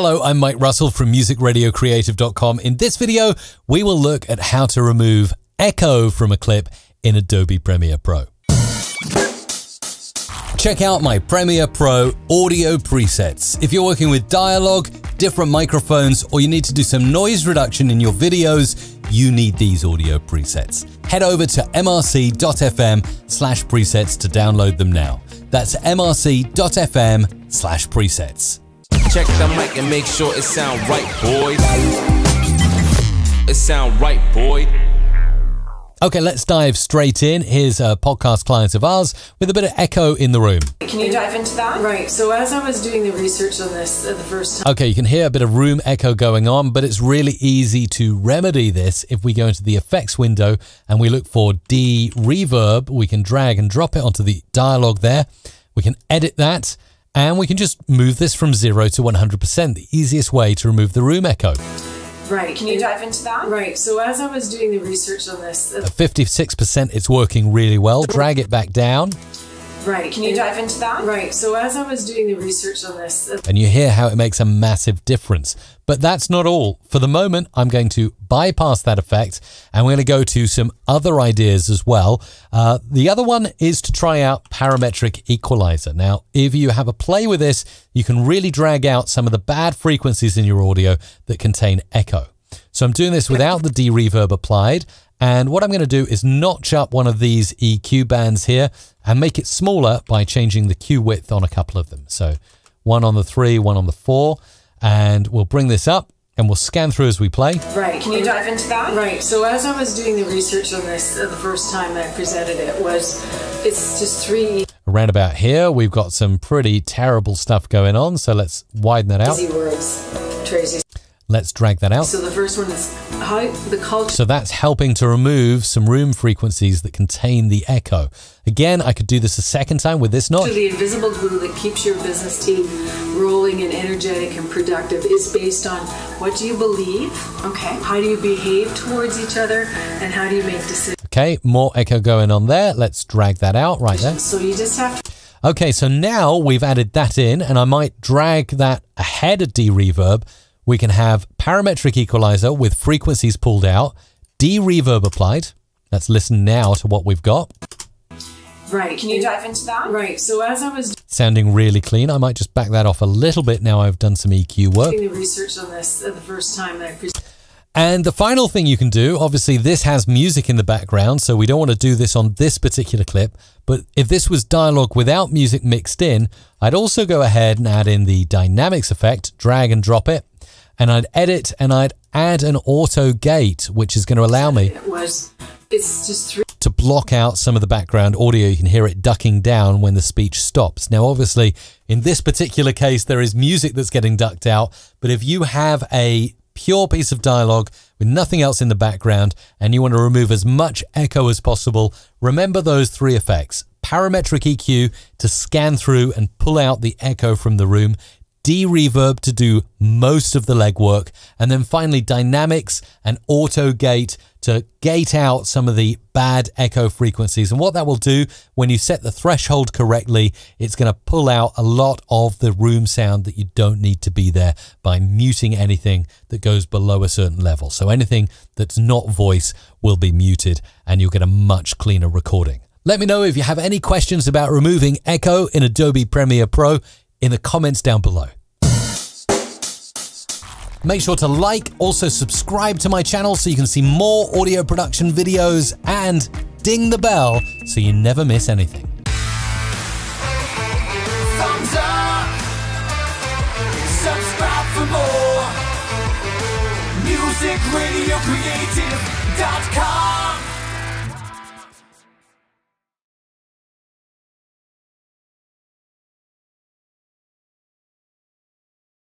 Hello, I'm Mike Russell from musicradiocreative.com. In this video, we will look at how to remove echo from a clip in Adobe Premiere Pro. Check out my Premiere Pro audio presets. If you're working with dialogue, different microphones, or you need to do some noise reduction in your videos, you need these audio presets. Head over to mrc.fm slash presets to download them now. That's mrc.fm slash presets. Check the mic and make sure it sound right, boy. It sound right, boy. Okay, let's dive straight in. Here's a podcast client of ours with a bit of echo in the room. Can you dive into that? Right. So as I was doing the research on this uh, the first time, Okay, you can hear a bit of room echo going on, but it's really easy to remedy this if we go into the effects window and we look for DeReverb. We can drag and drop it onto the dialogue there. We can edit that and we can just move this from zero to 100%, the easiest way to remove the room echo. right? Can you dive into that? Right. So as I was doing the research on this, uh, At 56%, it's working really well. Drag it back down right? Can you dive into that? Right. So as I was doing the research on this, uh, and you hear how it makes a massive difference. But that's not all. For the moment, I'm going to bypass that effect and we're going to go to some other ideas as well. Uh, the other one is to try out parametric equalizer. Now, if you have a play with this, you can really drag out some of the bad frequencies in your audio that contain echo. So I'm doing this without the DeReverb applied. And what I'm going to do is notch up one of these EQ bands here and make it smaller by changing the Q width on a couple of them. So one on the three, one on the four, and we'll bring this up and we'll scan through as we play. right? Can you dive into that? Right. So as I was doing the research on this uh, the first time I presented it was, it's just three Around about here, we've got some pretty terrible stuff going on. So let's widen that out. easy words, Tracy. Let's drag that out. So the first one is how the culture. So that's helping to remove some room frequencies that contain the echo. Again, I could do this a second time with this notch. The invisible glue that keeps your business team rolling and energetic and productive is based on what do you believe? Okay. How do you behave towards each other? And how do you make decisions? Okay, more echo going on there. Let's drag that out right there. So you just have to. Okay, so now we've added that in, and I might drag that ahead of DeReverb. We can have parametric equalizer with frequencies pulled out, DeReverb applied. Let's listen now to what we've got. Right. Can you dive into that? Right. So as I was Sounding really clean. I might just back that off a little bit now I've done some EQ work. doing the research on this uh, the first time that I. And the final thing you can do, obviously, this has music in the background, so we don't want to do this on this particular clip. But if this was dialogue without music mixed in, I'd also go ahead and add in the dynamics effect, drag and drop it, and I'd edit and I'd add an AutoGate, which is going to allow me It was. It's just three. to block out some of the background audio. You can hear it ducking down when the speech stops. Now, obviously, in this particular case, there is music that's getting ducked out. But if you have a pure piece of dialogue with nothing else in the background and you want to remove as much echo as possible, remember those three effects. Parametric EQ to scan through and pull out the echo from the room. DeReverb to do most of the legwork, and then finally dynamics and AutoGate to gate out some of the bad echo frequencies. And what that will do when you set the threshold correctly, it's going to pull out a lot of the room sound that you don't need to be there by muting anything that goes below a certain level. So anything that's not voice will be muted and you'll get a much cleaner recording. Let me know if you have any questions about removing echo in Adobe Premiere Pro in the comments down below. Make sure to like, also subscribe to my channel so you can see more audio production videos and ding the bell so you never miss anything.